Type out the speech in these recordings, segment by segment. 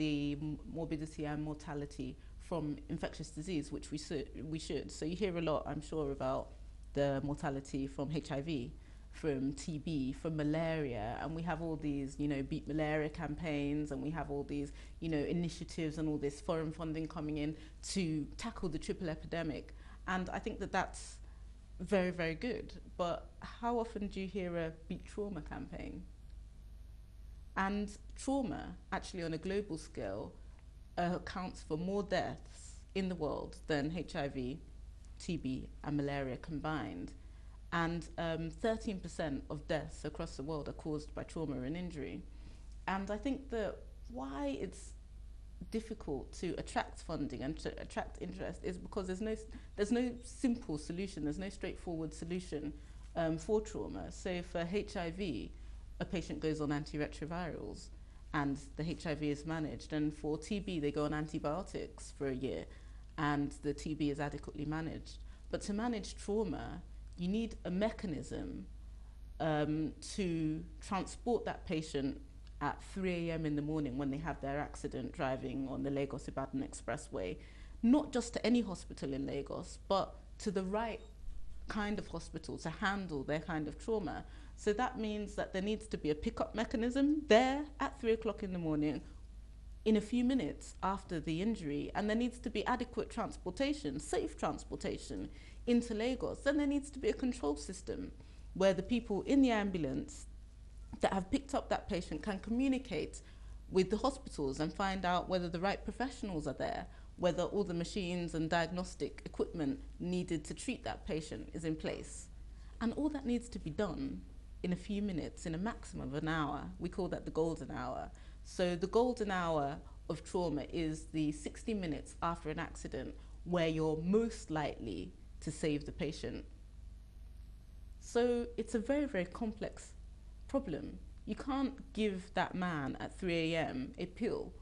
the morbidity and mortality from infectious disease, which we, we should. So you hear a lot, I'm sure, about the mortality from HIV, from TB, from malaria, and we have all these, you know, beat malaria campaigns, and we have all these, you know, initiatives and all this foreign funding coming in to tackle the triple epidemic. And I think that that's very, very good. But how often do you hear a beat trauma campaign? And trauma, actually on a global scale, uh, accounts for more deaths in the world than HIV, TB, and malaria combined. And 13% um, of deaths across the world are caused by trauma and injury. And I think that why it's difficult to attract funding and to attract interest is because there's no, there's no simple solution, there's no straightforward solution um, for trauma. So for HIV, a patient goes on antiretrovirals and the HIV is managed. And for TB, they go on antibiotics for a year and the TB is adequately managed. But to manage trauma, you need a mechanism um, to transport that patient at 3 a.m. in the morning when they have their accident driving on the Lagos Ibadan Expressway, not just to any hospital in Lagos, but to the right kind of hospital to handle their kind of trauma. So that means that there needs to be a pickup mechanism there at 3 o'clock in the morning in a few minutes after the injury, and there needs to be adequate transportation, safe transportation into Lagos. Then there needs to be a control system where the people in the ambulance that have picked up that patient can communicate with the hospitals and find out whether the right professionals are there, whether all the machines and diagnostic equipment needed to treat that patient is in place. And all that needs to be done in a few minutes, in a maximum of an hour. We call that the golden hour. So the golden hour of trauma is the 60 minutes after an accident where you're most likely to save the patient. So it's a very, very complex problem. You can't give that man at 3 a.m. a pill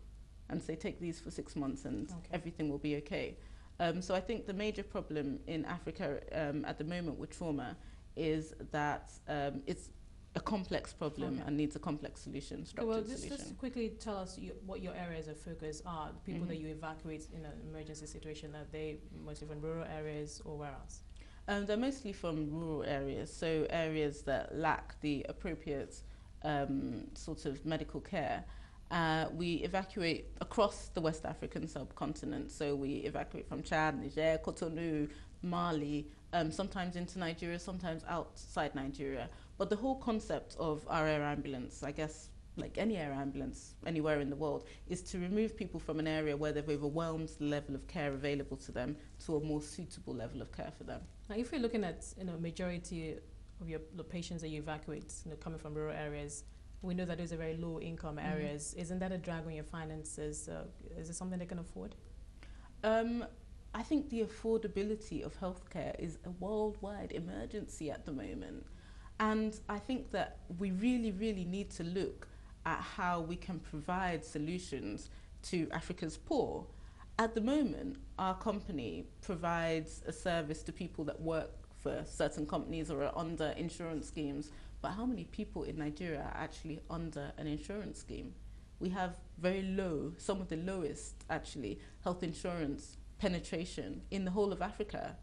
and say, take these for six months and okay. everything will be okay. Um, so I think the major problem in Africa um, at the moment with trauma is that um, it's a complex problem okay. and needs a complex solution, structured well, just, solution. Just quickly tell us you, what your areas of focus are. The people mm -hmm. that you evacuate in an emergency situation, are they mostly from rural areas or where else? Um, they're mostly from rural areas, so areas that lack the appropriate um, sort of medical care. Uh, we evacuate across the West African subcontinent, so we evacuate from Chad, Niger, Cotonou, Mali, um, sometimes into Nigeria, sometimes outside Nigeria. But the whole concept of our air ambulance, I guess, like any air ambulance anywhere in the world, is to remove people from an area where they've overwhelmed the level of care available to them to a more suitable level of care for them. Now, if we're looking at you know majority of your patients that you evacuate, you know, coming from rural areas, we know that those are very low income mm-hmm. areas. Mm. Isn't that a drag on your finances? Uh, is it something they can afford? Um, I think the affordability of healthcare is a worldwide emergency at the moment. And I think that we really, really need to look at how we can provide solutions to Africa's poor. At the moment, our company provides a service to people that work for certain companies or are under insurance schemes. But how many people in Nigeria are actually under an insurance scheme? We have very low, some of the lowest actually, health insurance penetration in the whole of Africa.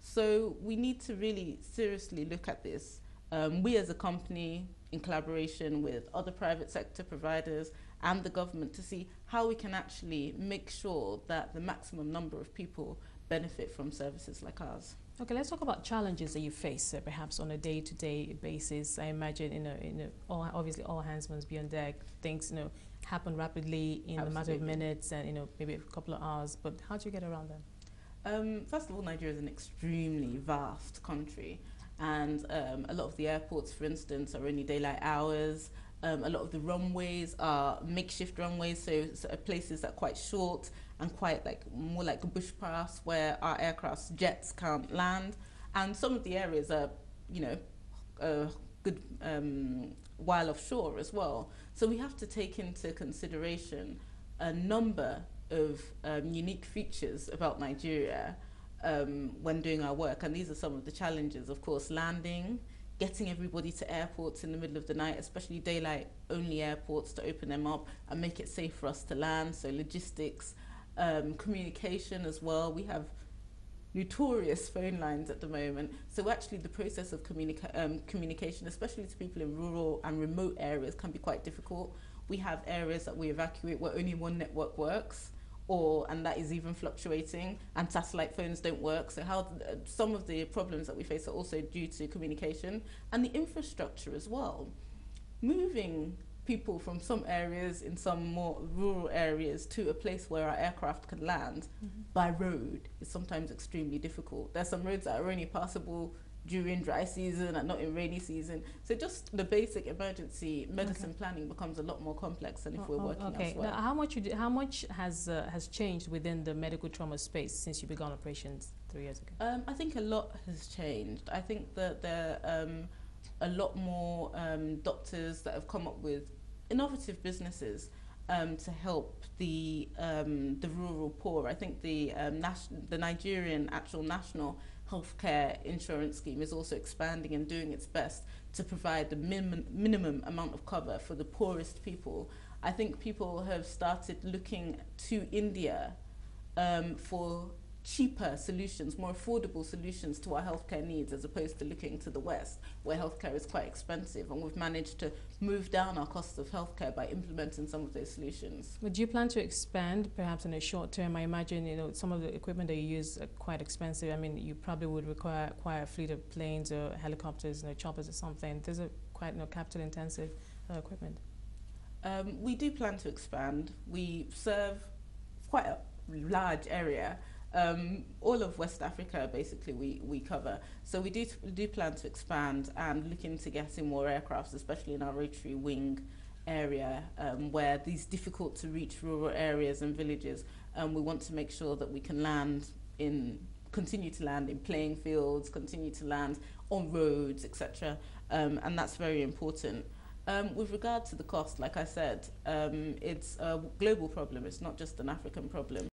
So we need to really seriously look at this. Um, we as a company, in collaboration with other private sector providers and the government to see how we can actually make sure that the maximum number of people benefit from services like ours. Okay, let's talk about challenges that you face uh, perhaps on a day-to-day -day basis. I imagine, you know, all, obviously all hands must be on deck. Things, you know, happen rapidly in Absolutely. a matter of minutes and, you know, maybe a couple of hours. But how do you get around them? Um, first of all, Nigeria is an extremely vast country. And um, a lot of the airports, for instance, are only daylight hours. Um, a lot of the runways are makeshift runways, so, so places that are quite short and quite like more like bush pass where our aircraft jets can't land. And some of the areas are, you know, a good um, while offshore as well. So we have to take into consideration a number of um, unique features about Nigeria um, when doing our work. And these are some of the challenges, of course, landing getting everybody to airports in the middle of the night, especially daylight only airports, to open them up and make it safe for us to land. So logistics, um, communication as well. We have notorious phone lines at the moment. So actually the process of communica- um, communication, especially to people in rural and remote areas, can be quite difficult. We have areas that we evacuate where only one network works or and that is even fluctuating and satellite phones don't work. So how uh, some of the problems that we face are also due to communication and the infrastructure as well. Moving people from some areas in some more rural areas to a place where our aircraft can land mm-hmm. by road is sometimes extremely difficult. There's some roads that are only passable during dry season and not in rainy season. So just the basic emergency medicine okay. planning becomes a lot more complex than if oh, we're oh, working okay. elsewhere. Now, how much do, how much has uh, has changed within the medical trauma space since you began operations three years ago? Um, I think a lot has changed. I think that there are um, a lot more um, doctors that have come up with innovative businesses. Um, to help the um, the rural poor, I think the um, the Nigerian actual national healthcare insurance scheme is also expanding and doing its best to provide the minimum, minimum amount of cover for the poorest people. I think people have started looking to India um, for cheaper solutions, more affordable solutions to our healthcare needs as opposed to looking to the West where healthcare is quite expensive. And we've managed to move down our costs of healthcare by implementing some of those solutions. Would you plan to expand perhaps in the short term? I imagine, you know, some of the equipment that you use are quite expensive. I mean, you probably would require quite a fleet of planes or helicopters, you know, choppers or something. There's a quite you know, capital intensive uh, equipment. Um, we do plan to expand. We serve quite a large area um, all of West Africa basically we, we cover. So we do, do plan to expand and looking to getting more aircrafts, especially in our rotary wing area um, where these difficult to reach rural areas and villages, um, we want to make sure that we can land in, continue to land in playing fields, continue to land on roads, etc. Um, and that's very important. Um, with regard to the cost, like I said, um, it's a global problem. It's not just an African problem.